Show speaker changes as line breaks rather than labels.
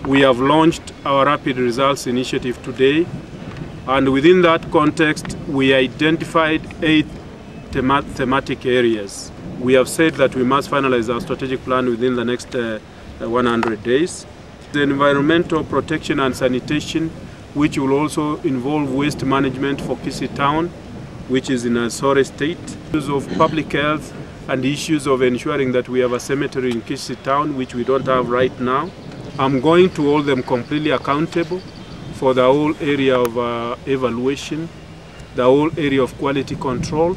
We have launched our Rapid Results Initiative today, and within that context, we identified eight thema thematic areas. We have said that we must finalize our strategic plan within the next uh, 100 days. The environmental protection and sanitation, which will also involve waste management for Kisii Town, which is in a sorry state. Issues of public health and issues of ensuring that we have a cemetery in Kisii Town, which we don't have right now. I'm going to hold them completely accountable for the whole area of uh, evaluation, the whole area of quality control,